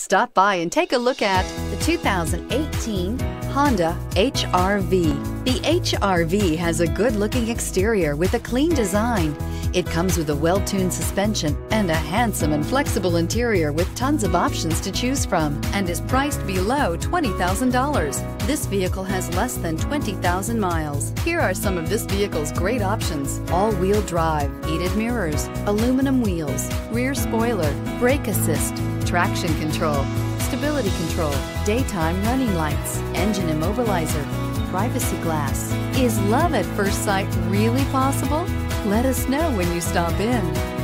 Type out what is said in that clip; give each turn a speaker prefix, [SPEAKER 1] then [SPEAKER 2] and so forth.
[SPEAKER 1] Stop by and take a look at the 2018 Honda HRV. The HRV has a good-looking exterior with a clean design. It comes with a well-tuned suspension and a handsome and flexible interior with tons of options to choose from and is priced below $20,000. This vehicle has less than 20,000 miles. Here are some of this vehicle's great options. All-wheel drive, heated mirrors, aluminum wheels, brake assist, traction control, stability control, daytime running lights, engine immobilizer, privacy glass. Is love at first sight really possible? Let us know when you stop in.